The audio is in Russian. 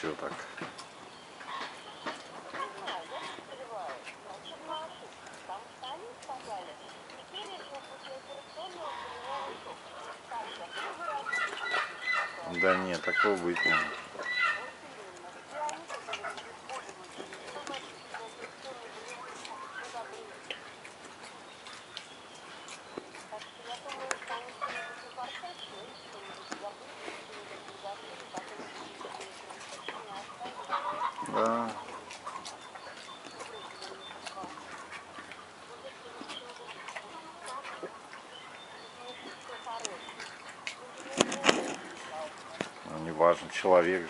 так. Да нет, такого быть не может. не важно, человек же.